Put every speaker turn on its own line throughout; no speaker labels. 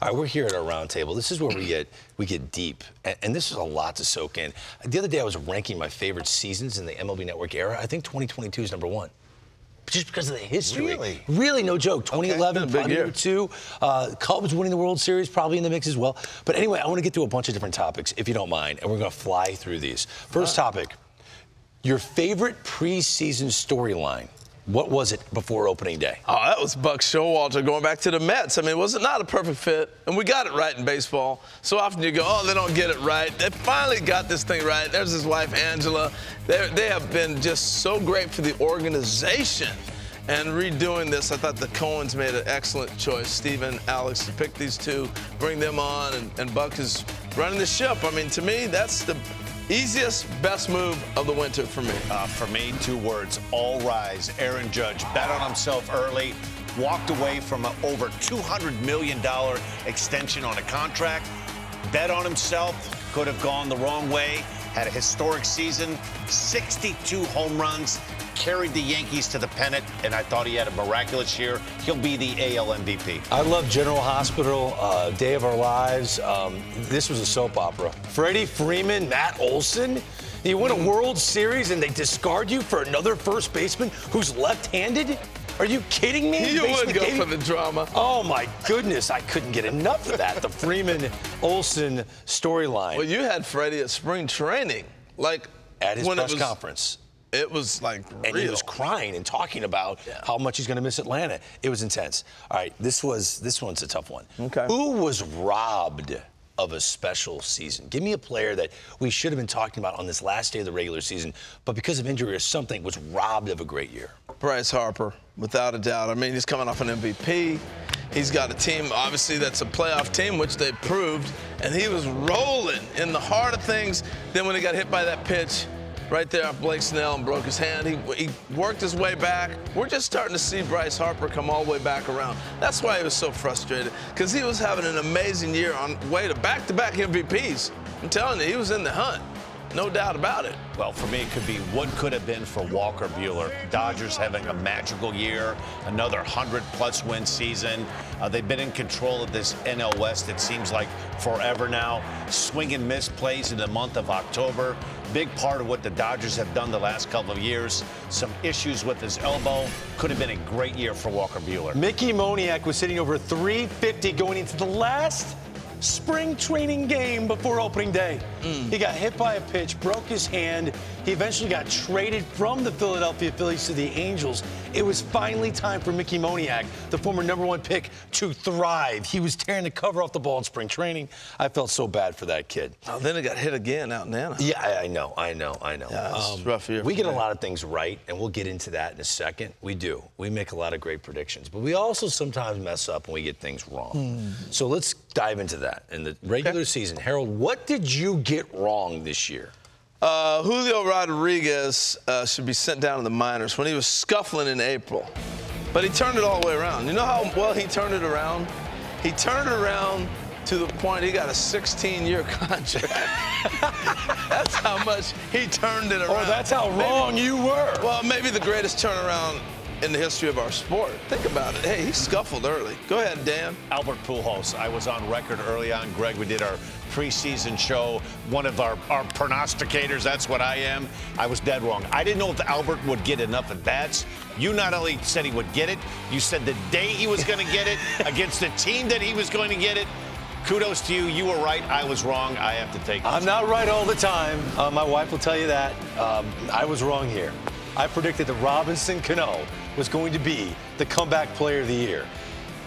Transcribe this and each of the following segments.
All right, we're here at our roundtable. This is where we get we get deep, and, and, this is a lot to soak in. The other day, I was ranking my favorite seasons in the MLB Network era. I think 2022 is number one, just because of the history.
Really,
really, no joke. 2011, okay. probably number two. Uh, Cubs winning the World Series, probably in the mix as well. But anyway, I want to get through a bunch of different topics, if you don't mind, and we're going to fly through these. First topic: your favorite preseason storyline. What was it before opening day?
Oh, that was Buck Showalter going back to the Mets. I mean, was it not a perfect fit? And we got it right in baseball. So often you go, oh, they don't get it right. They finally got this thing right. There's his wife, Angela. They're, they have been just so great for the organization. And redoing this, I thought the Cohens made an excellent choice. Stephen, Alex, to pick these two, bring them on, and, and Buck is running the ship. I mean, to me, that's the Easiest, best move of the winter for me.
Uh, for me, two words, all rise. Aaron Judge bet on himself early, walked away from an over $200 million extension on a contract, bet on himself, could have gone the wrong way, had a historic season, 62 home runs, carried the Yankees to the pennant, and I thought he had a miraculous year. He'll be the AL MVP.
I love General Hospital, uh, Day of Our Lives. Um, this was a soap opera. Freddie Freeman, Matt Olson. You win a World Series and they discard you for another first baseman who's left-handed? Are you kidding me?
You would go for the drama.
Oh my goodness, I couldn't get enough of that. The Freeman Olson storyline.
Well, you had Freddie at spring training, like
at his press
was,
conference.
It was like
and
real.
he was crying and talking about yeah. how much he's going to miss Atlanta. It was intense. All right, this was this one's a tough one.
Okay.
Who was robbed of a special season? Give me a player that we should have been talking about on this last day of the regular season, but because of injury or something was robbed of a great year.
Bryce Harper, without a doubt. I mean, he's coming off an MVP. He's got a team, obviously, that's a playoff team, which they proved, and he was rolling in the heart of things. Then when he got hit by that pitch, right there off Blake Snell and broke his hand. He, he worked his way back. We're just starting to see Bryce Harper come all the way back around. That's why he was so frustrated, because he was having an amazing year on way to back-to-back MVPs. I'm telling you, he was in the hunt. No doubt about it.
Well, for me, it could be what could have been for Walker Buehler. Dodgers having a magical year, another 100 plus win season. Uh, they've been in control of this NL West, it seems like forever now. Swing and miss plays in the month of October. Big part of what the Dodgers have done the last couple of years. Some issues with his elbow. Could have been a great year for Walker Buehler.
Mickey Moniak was sitting over 350 going into the last spring training game before opening day. Mm. He got hit by a pitch, broke his hand. He eventually got traded from the Philadelphia Phillies to the Angels. It was finally time for Mickey Moniak, the former number one pick, to thrive. He was tearing the cover off the ball in spring training. I felt so bad for that kid.
Oh, then it got hit again out in Anaheim.
Yeah, I, I know, I know, I know.
Yeah, um, rough year.
We get a lot of things right, and we'll get into that in a second. We do. We make a lot of great predictions, but we also sometimes mess up and we get things wrong. Mm. So let's dive into that. In the regular okay. season, Harold, what did you get wrong this year?
Uh, Julio Rodriguez uh, should be sent down to the minors when he was scuffling in April. But he turned it all the way around. You know how well he turned it around? He turned it around to the point he got a 16-year contract. that's how much he turned it oh, around.
Oh, that's how wrong maybe, you were.
Well, maybe the greatest turnaround in the history of our sport. Think about it. Hey, he scuffled early. Go ahead, Dan.
Albert Pujols. I was on record early on, Greg. We did our preseason show. One of our, our prognosticators, that's what I am. I was dead wrong. I didn't know if Albert would get enough at bats. You not only said he would get it, you said the day he was going to get it against the team that he was going to get it. Kudos to you. You were right. I was wrong. I have to take.
I'm not right all the time. Uh, my wife will tell you that. Um, I was wrong here. I predicted that Robinson Cano was going to be the comeback player of the year.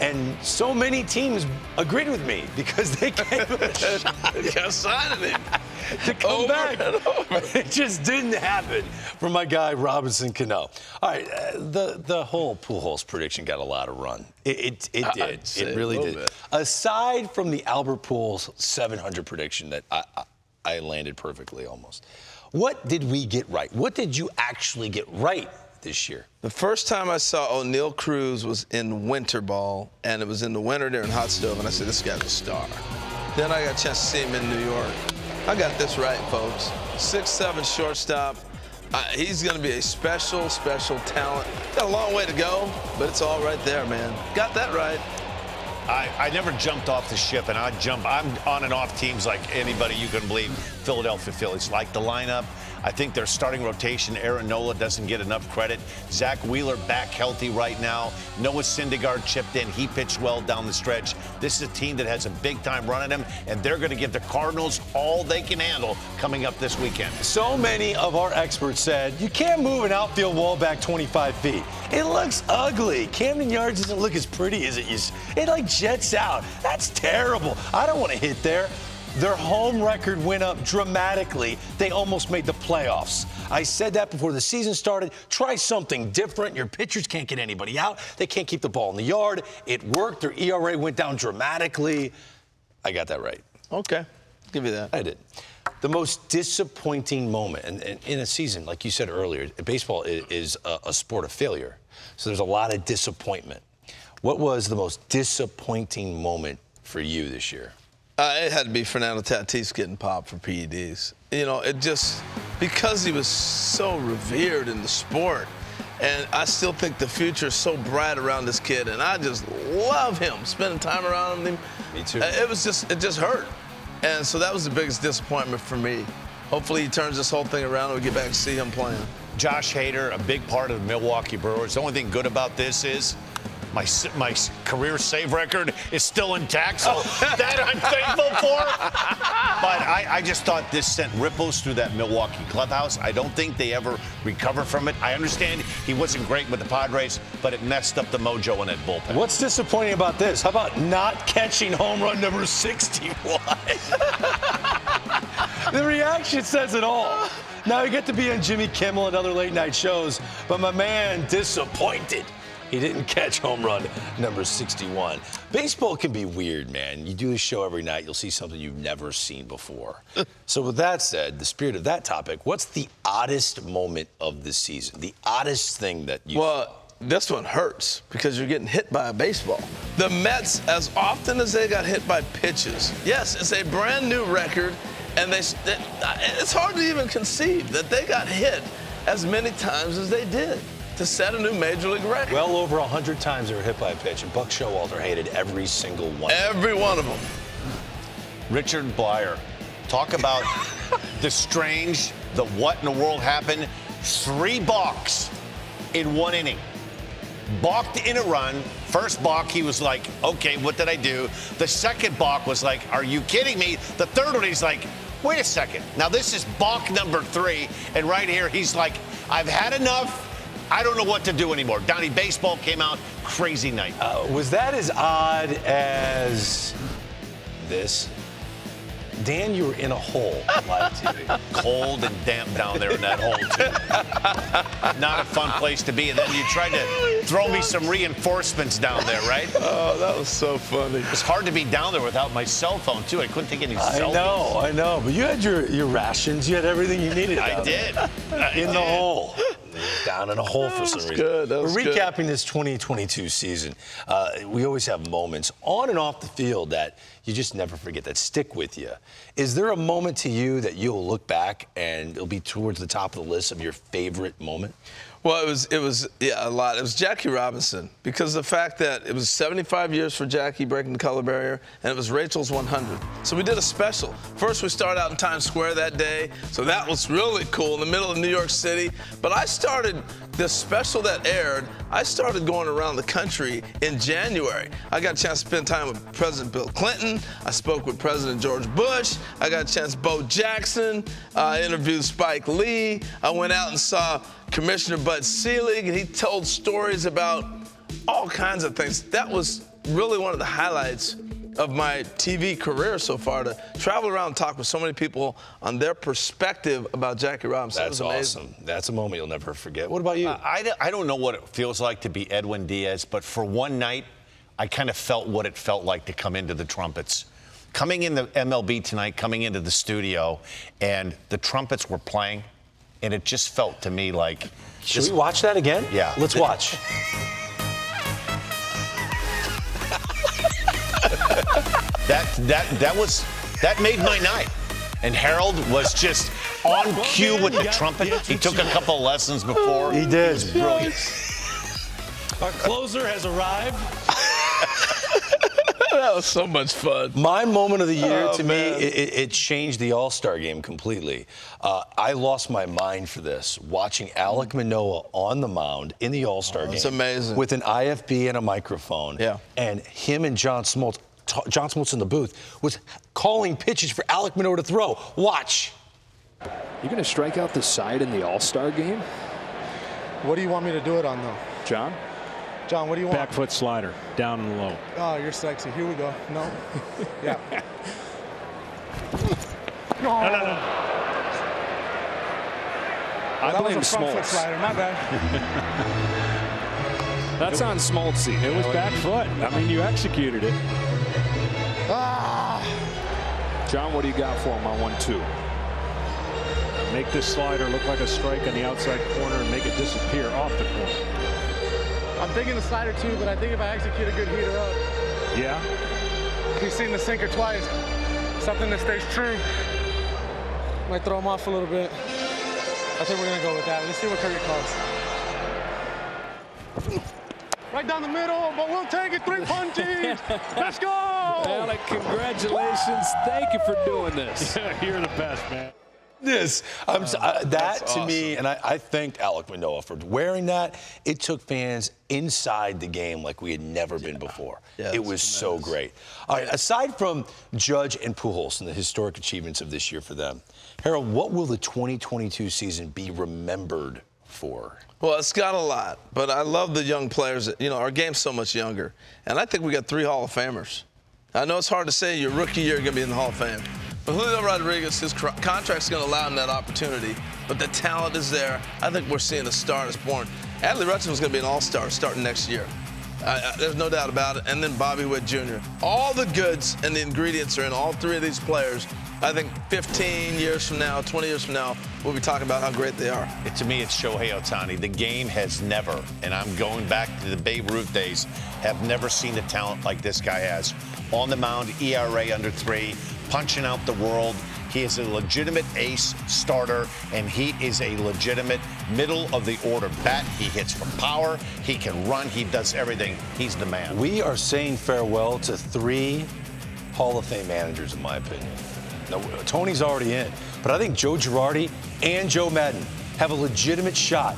And so many teams agreed with me because they gave a
shot. signing him.
to come over back. It just didn't happen for my guy Robinson Cano. All right, uh, the the whole Pujols prediction got a lot of run. It it, it did. It really did. Bit. Aside from the Albert Pujols 700 prediction that I, I, I landed perfectly almost. What did we get right? What did you actually get right this year?
The first time I saw Oneil Cruz was in winter ball, and it was in the winter there in Hot Stove, and I said, this guy's a star. Then I got a chance to see him in New York. I got this right, folks. Six-seven shortstop. Uh, he's going to be a special, special talent. Got a long way to go, but it's all right there, man. Got that right.
I, I never jumped off the ship, and I jump. I'm on and off teams like anybody you can believe. Philadelphia Phillies like the lineup. I think their starting rotation, Aaron Nola doesn't get enough credit. Zack Wheeler back healthy right now. Noah Syndergaard chipped in. He pitched well down the stretch. This is a team that has a big time run at them, and they're going to give the Cardinals all they can handle coming up this weekend.
So many of our experts said you can't move an outfield wall back 25 feet. It looks ugly. Camden Yards doesn't look as pretty as it used. It like jets out. That's terrible. I don't want to hit there. Their home record went up dramatically. They almost made the playoffs. I said that before the season started. Try something different. Your pitchers can't get anybody out. They can't keep the ball in the yard. It worked. Their ERA went down dramatically. I got that right.
Okay, give you that.
I did. The most disappointing moment in, in, in a season, like you said earlier, baseball is, is a, a sport of failure. So there's a lot of disappointment. What was the most disappointing moment for you this year?
Uh, it had to be Fernando Tatis getting popped for PEDs. You know, it just because he was so revered in the sport, and I still think the future is so bright around this kid, and I just love him. Spending time around him.
Me too.
Uh, It was just, it just hurt, and so that was the biggest disappointment for me. Hopefully, he turns this whole thing around and we get back to see him playing.
Josh Hader, a big part of the Milwaukee Brewers. The only thing good about this is my my career save record is still intact, so that I'm thankful for. But I, I just thought this sent ripples through that Milwaukee clubhouse. I don't think they ever recover from it. I understand he wasn't great with the Padres, but it messed up the mojo in that bullpen.
What's disappointing about this? How about not catching home run number 61? the reaction says it all. Now you get to be on Jimmy Kimmel and other late night shows, but my man disappointed. He didn't catch home run number 61. Baseball can be weird, man. You do this show every night, you'll see something you've never seen before. so, with that said, the spirit of that topic, what's the oddest moment of the season? The oddest thing that you.
Well, this one hurts because you're getting hit by a baseball. The Mets, as often as they got hit by pitches, yes, it's a brand new record, and they, they it's hard to even conceive that they got hit as many times as they did to set a new major league record.
Well over 100 times they were hit by a pitch, and Buck Showalter hated every single one.
Every one of them.
Richard Bleier. Talk about the strange, the what in the world happened. Three balks in one inning. Balked in a run. First balk, he was like, okay, what did I do? The second balk was like, are you kidding me? The third one, he's like, wait a second. Now, this is balk number three. And right here, he's like, I've had enough. I don't know what to do anymore. Donnie Baseball came out. Crazy night.
Uh, was that as odd as this? Dan, you were in a hole on live TV.
cold and damp down there in that hole, too. Not a fun place to be. And then you tried to throw me some reinforcements down there, right?
Oh, that was so funny.
was hard to be down there without my cell phone, too. I couldn't take any
I
selfies.
know, I know. But you had your, your rations, you had everything you needed.
I did. I
In the hole. Down in a hole for some reason.
good, that was
We're
good.
recapping this 2022 season. Uh, we always have moments on and off the field that you just never forget, that stick with you. Is there a moment to you that you'll look back and it'll be towards the top of the list of your favorite moment?
Well, it was it was yeah a lot. It was Jackie Robinson because the fact that it was 75 years for Jackie breaking the color barrier, and it was Rachel's 100. So we did a special. First, we started out in Times Square that day, so that was really cool in the middle of New York City. But I started this special that aired. I started going around the country in January. I got a chance to spend time with President Bill Clinton. I spoke with President George Bush. I got a chance Bo Jackson. I interviewed Spike Lee. I went out and saw Commissioner Bud Selig, and he told stories about all kinds of things. That was really one of the highlights of my TV career so far to travel around and talk with so many people on their perspective about Jackie Robinson.
That's
was
awesome. That's a moment you'll never forget. What about you?
Uh, I, I don't know what it feels like to be Edwin Diaz, but for one night, I kind of felt what it felt like to come into the trumpets. Coming in the MLB tonight, coming into the studio, and the trumpets were playing, and it just felt to me like
Should we watch that again?
Yeah.
Let's watch.
that that that was that made my night. And Harold was just on cue with the trumpet. He took a couple lessons before.
He did.
was brilliant.
Our closer has arrived.
that was so much fun.
My moment of the year,
Oh,
to
man.
me, it, it- it changed the All Star game completely. Uh, I lost my mind for this watching Alek Manoah on the mound in the All Star game.
it's amazing.
With an IFB and a microphone.
Yeah.
And him and John Smoltz, t- John Smoltz in the booth, was calling pitches for Alek Manoah to throw. Watch.
You're going to strike out the side in the All Star game,
What do you want me to do it on, though?
John?
John, what do you want?
Back foot slider, down and low.
Oh, you're sexy. Here we go. No. yeah.
I
that
blame
was a front foot
Smoltz.
slider. My bad.
That's on Smoltz.
It was back foot. I mean, you executed it.
John, what do you got for him on one two?
Make this slider look like a strike on the outside corner and make it disappear off the corner.
I'm thinking the slider too, but I think if I execute a good heater up,
Yeah.
he's seen the sinker twice. Something that stays true. Might throw him off a little bit. I think we're gonna go with that. Let's see what Curry calls. Right down the middle, but we'll take it. Three punches. Let's go.
Alek, congratulations. Thank you for doing this.
You're the best, man.
This, I'm, s- uh, that
that's
to me, and I, I thanked Alek Manoah for wearing that. It took fans inside the game like we had never been before.
Yeah,
it
it's
was so great. All right, aside from Judge and Pujols and the historic achievements of this year for them, Harold, what will the 2022 season be remembered for?
Well, it's got a lot, but I love the young players. that- You know, our game's so much younger, and I think we got three Hall of Famers. I know it's hard to say your rookie year going to be in the Hall of Fame, but Julio Rodriguez, his contract's going to allow him that opportunity. But the talent is there. I think we're seeing a star is born. Adley Rutschman's going to be an All-Star starting next year. There's no doubt about it. And then Bobby Witt Jr. All the goods and the ingredients are in all three of these players. I think 15 years from now, 20 years from now, we'll be talking about how great they are.
It- to me, it's Shohei Ohtani. The game has never, and I'm going back to the Babe Ruth days, have never seen the talent like this guy has. On the mound, ERA under three, punching out the world. He is a legitimate ace starter, and he is a legitimate middle of the order bat. He hits from power. He can run. He does everything. He's the man.
We are saying farewell to three Hall of Fame managers, in my opinion. Now, Tony's already in, but I think Joe Girardi and Joe Maddon have a legitimate shot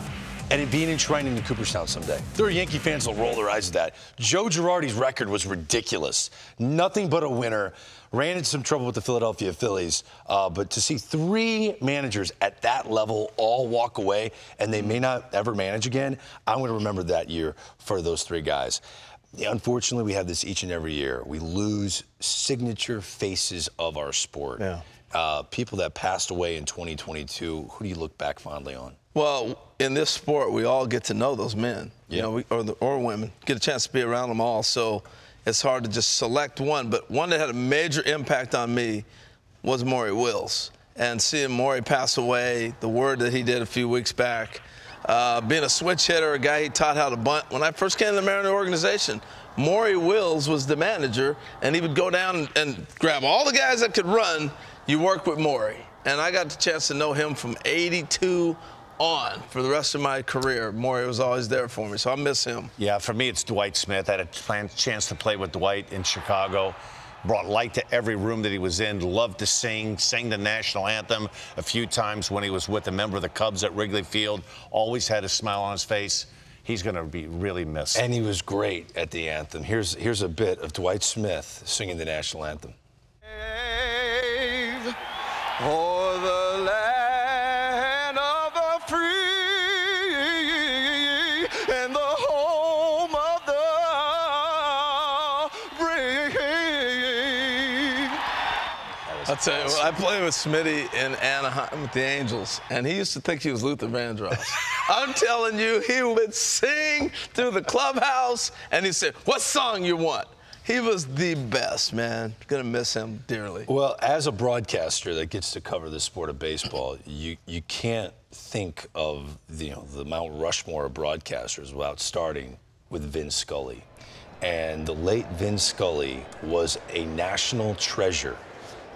at it being enshrined in Cooperstown someday. There are Yankee fans will roll their eyes at that. Joe Girardi's record was ridiculous. Nothing but a winner. Ran into some trouble with the Philadelphia Phillies, uh, but to see three managers at that level all walk away and they may not ever manage again, I'm going to remember that year for those three guys. Unfortunately, we have this each and every year. We lose signature faces of our sport.
Yeah.
Uh, people that passed away in 2022, who do you look back fondly on?
Well, in this sport, we all get to know those men, you know, we, or, the, or women. Get a chance to be around them all, so it's hard to just select one. But one that had a major impact on me was Maury Wills. And seeing Maury pass away, the word that he did a few weeks back, uh, being a switch hitter, a guy he taught how to bunt. When I first came to the Mariner organization, Maury Wills was the manager, and he would go down and, and grab all the guys that could run. You work with Maury. And I got the chance to know him from 82 on for the rest of my career. Maury was always there for me, so I miss him.
Yeah, for me, it's Dwight Smith. I had a plan- chance to play with Dwight in Chicago. Brought light to every room that he was in. Loved to sing. Sang the national anthem a few times when he was with a member of the Cubs at Wrigley Field. Always had a smile on his face. He's going to be really missed.
And he was great at the anthem. Here's, here's a bit of Dwight Smith singing the national anthem.
For the I'll tell you, I played with Smitty in Anaheim with the Angels, and he used to think he was Luther Vandross. I'm telling you, he would sing through the clubhouse, and he'd say, "What song you want?" He was the best, man. Gonna miss him dearly.
Well, as a broadcaster that gets to cover the sport of baseball, you you can't think of the, you know, the Mount Rushmore of broadcasters without starting with Vin Scully. And the late Vin Scully was a national treasure.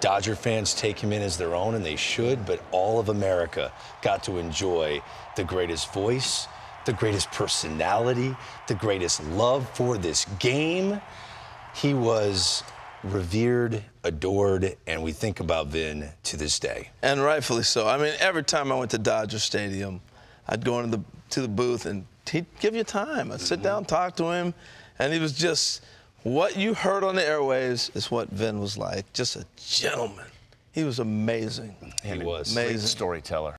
Dodger fans take him in as their own, and they should, but all of America got to enjoy the greatest voice, the greatest personality, the greatest love for this game. he was revered, adored, and we think about Vin to this day.
And rightfully so. I mean, every time I went to Dodger Stadium, I'd go into the to the booth and he'd give you time. I'd sit down, talk to him, and he was just what you heard on the airwaves is what Vin was like. Just a gentleman. He was amazing.
He was.
Amazing.
Great storyteller.